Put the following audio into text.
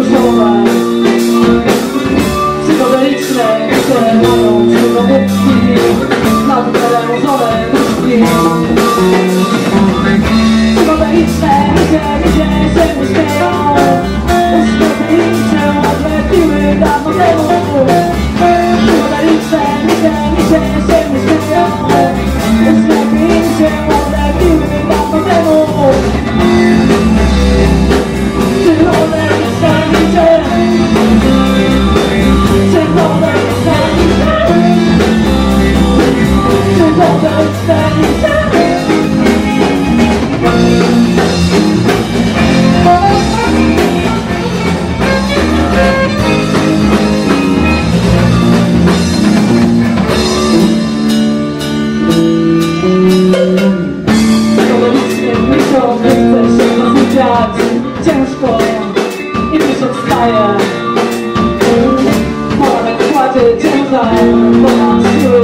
kościołowe Psychodeliczne, które mają przygodówki Nad terenożone duszki Psychodeliczne, ludzie, ludzie się ciężko i mi się wstaje Ponad kładzie ciężar ponad siły.